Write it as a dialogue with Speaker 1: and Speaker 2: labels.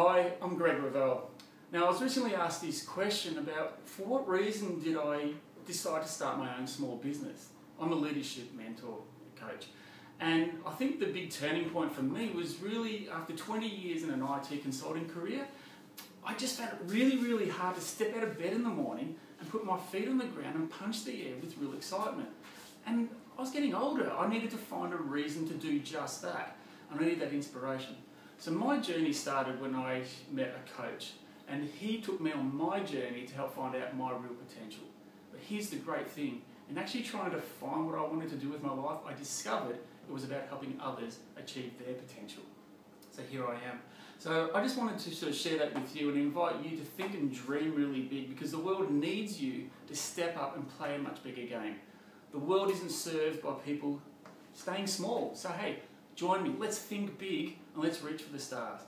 Speaker 1: Hi, I'm Greg Revell. Now, I was recently asked this question about for what reason did I decide to start my own small business? I'm a leadership mentor coach. And I think the big turning point for me was really after 20 years in an IT consulting career, I just found it really, really hard to step out of bed in the morning and put my feet on the ground and punch the air with real excitement. And I was getting older. I needed to find a reason to do just that. I needed that inspiration. So my journey started when I met a coach and he took me on my journey to help find out my real potential. But here's the great thing. In actually trying to find what I wanted to do with my life, I discovered it was about helping others achieve their potential. So here I am. So I just wanted to sort of share that with you and invite you to think and dream really big because the world needs you to step up and play a much bigger game. The world isn't served by people staying small. So hey, join me. Let's think big and let's reach for the stars.